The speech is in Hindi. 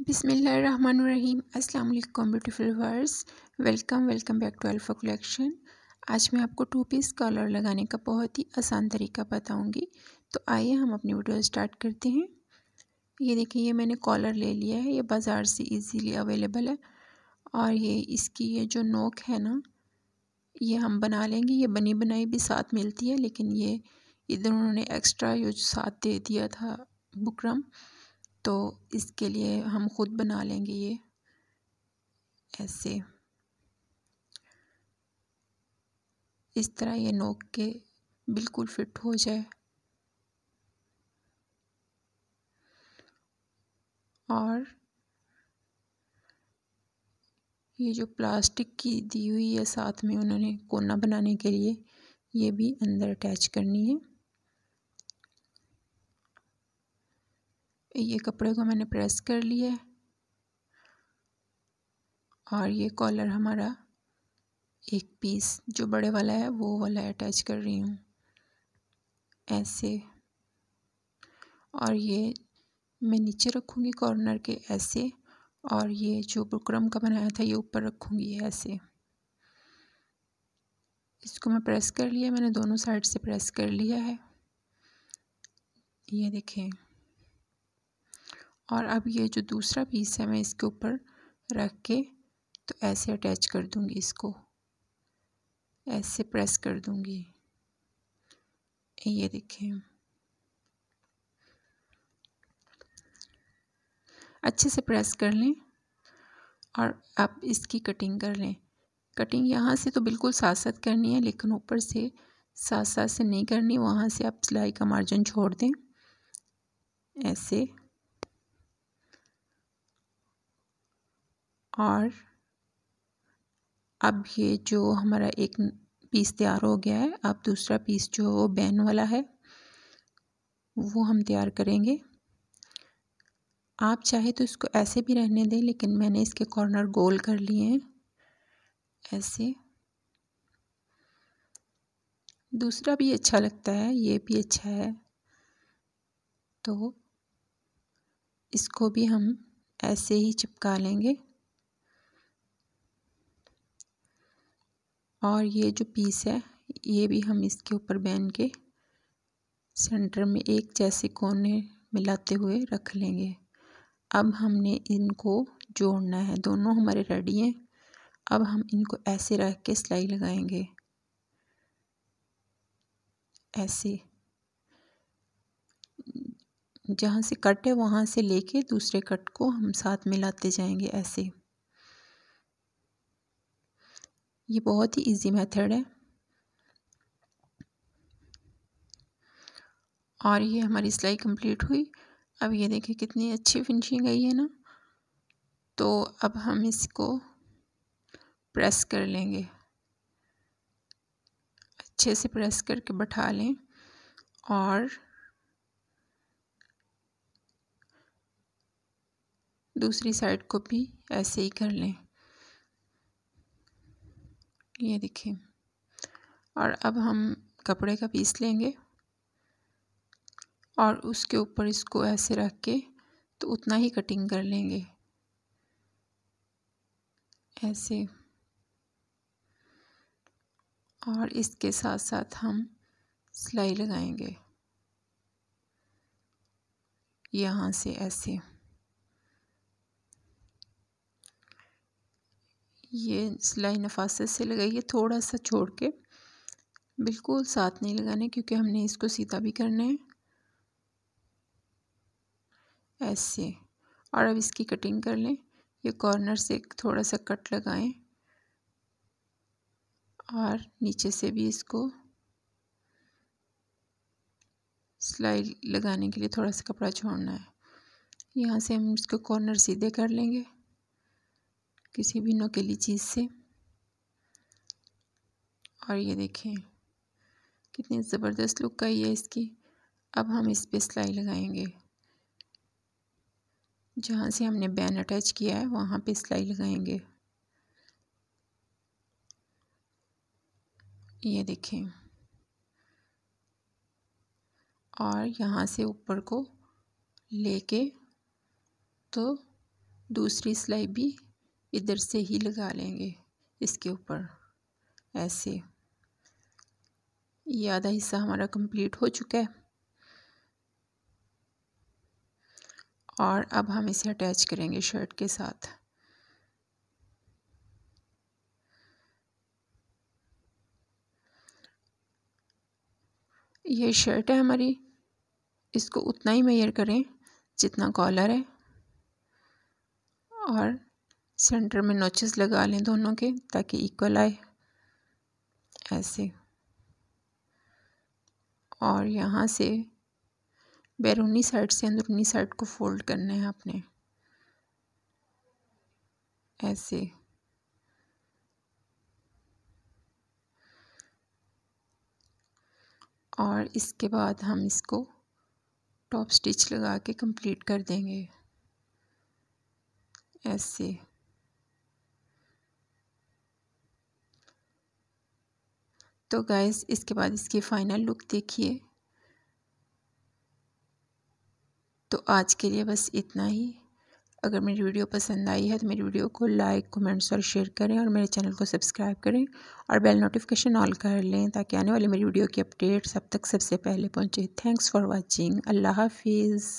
बिसमीम वालेकुम beautiful verse welcome welcome back to alpha collection. आज मैं आपको टू पीस कॉलर लगाने का बहुत ही आसान तरीका बताऊँगी। तो आइए हम अपनी वीडियो स्टार्ट करते हैं। ये देखिए, ये मैंने कॉलर ले लिया है। ये बाज़ार से इजीली अवेलेबल है। और ये इसकी ये जो नोक है ना, ये हम बना लेंगे। ये बनी बनाई भी साथ मिलती है, लेकिन ये इधर उन्होंने एक्स्ट्रा ये साथ दे दिया था बुकरम। तो इसके लिए हम ख़ुद बना लेंगे ये। ऐसे। इस तरह ये नोक के बिल्कुल फिट हो जाए। और ये जो प्लास्टिक की दी हुई है साथ में उन्होंने कोना बनाने के लिए, ये भी अंदर अटैच करनी है। ये कपड़े को मैंने प्रेस कर लिया है और ये कॉलर हमारा एक पीस जो बड़े वाला है, वो वाला अटैच कर रही हूँ। ऐसे। और ये मैं नीचे रखूँगी कॉर्नर के ऐसे और ये जो बुकरम का बनाया था, ये ऊपर रखूँगी ऐसे। इसको मैं प्रेस कर लिया, मैंने दोनों साइड से प्रेस कर लिया है। ये देखें। और अब ये जो दूसरा पीस है मैं इसके ऊपर रख के तो ऐसे अटैच कर दूँगी इसको। ऐसे प्रेस कर दूँगी। ये देखें अच्छे से प्रेस कर लें और अब इसकी कटिंग कर लें। कटिंग यहाँ से तो बिल्कुल साथ साथ करनी है, लेकिन ऊपर से साथ साथ से नहीं करनी, वहाँ से आप सिलाई का मार्जिन छोड़ दें। ऐसे और अब ये जो हमारा एक पीस तैयार हो गया है, अब दूसरा पीस जो वो बैन वाला है, वो हम तैयार करेंगे। आप चाहे तो इसको ऐसे भी रहने दें, लेकिन मैंने इसके कॉर्नर गोल कर लिए हैं, ऐसे। दूसरा भी अच्छा लगता है, ये भी अच्छा है। तो इसको भी हम ऐसे ही चिपका लेंगे। और ये जो पीस है, ये भी हम इसके ऊपर बैन के सेंटर में एक जैसे कोने मिलाते हुए रख लेंगे। अब हमने इनको जोड़ना है। दोनों हमारे रेडी हैं। अब हम इनको ऐसे रख के सिलाई लगाएँगे। ऐसे। जहाँ से कट है, वहाँ से लेके दूसरे कट को हम साथ मिलाते जाएँगे ऐसे। ये बहुत ही इजी मेथड है। और ये हमारी सिलाई कंप्लीट हुई। अब ये देखिए कितनी अच्छी फिनिशिंग आई है ना। तो अब हम इसको प्रेस कर लेंगे। अच्छे से प्रेस करके बैठा लें और दूसरी साइड को भी ऐसे ही कर लें। ये देखिए। और अब हम कपड़े का पीस लेंगे। और उसके ऊपर इसको ऐसे रख के तो उतना ही कटिंग कर लेंगे। ऐसे। और इसके साथ साथ हम सिलाई लगाएँगे। यहाँ से ऐसे। ये सिलाई नफासत से लगाइए थोड़ा सा छोड़ के। बिल्कुल साथ नहीं लगाने क्योंकि हमने इसको सीधा भी करना है। ऐसे। और अब इसकी कटिंग कर लें। ये कॉर्नर से थोड़ा सा कट लगाएँ। और नीचे से भी इसको सिलाई लगाने के लिए थोड़ा सा कपड़ा छोड़ना है। यहाँ से हम इसको कॉर्नर सीधे कर लेंगे। किसी भी नकेली चीज़ से। और ये देखें कितनी ज़बरदस्त लुक आई है इसकी। अब हम इस पर सिलाई लगाएँगे। जहाँ से हमने बैन अटैच किया है, वहाँ पे सिलाई लगाएँगे। ये देखें और यहाँ से ऊपर को लेके तो दूसरी सिलाई भी इधर से ही लगा लेंगे इसके ऊपर। ऐसे। ये आधा हिस्सा हमारा कंप्लीट हो चुका है। और अब हम इसे अटैच करेंगे शर्ट के साथ। ये शर्ट है हमारी। इसको उतना ही मेयर करें जितना कॉलर है। और सेंटर में नोचेस लगा लें दोनों के, ताकि इक्वल आए। ऐसे। और यहाँ से बैरूनी साइड से अंदरूनी साइड को फोल्ड करना है आपने। ऐसे। और इसके बाद हम इसको टॉप स्टिच लगा के कंप्लीट कर देंगे। ऐसे। तो गाइस इसके बाद इसकी फ़ाइनल लुक देखिए। तो आज के लिए बस इतना ही। अगर मेरी वीडियो पसंद आई है तो मेरी वीडियो को लाइक कमेंट्स और शेयर करें और मेरे चैनल को सब्सक्राइब करें और बेल नोटिफिकेशन ऑल कर लें ताकि आने वाली मेरी वीडियो की अपडेट्स अब तक सबसे पहले पहुँचे। थैंक्स फॉर वाचिंग अल्लाह हाफिज़।